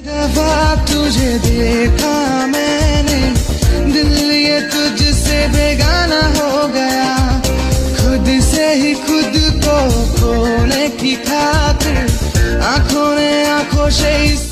दफ़ा तुझे देखा मैंने, दिल ये तुझसे बेगाना हो गया। खुद से ही खुद को खोने की खातिर, आँखों ने आँखों से इस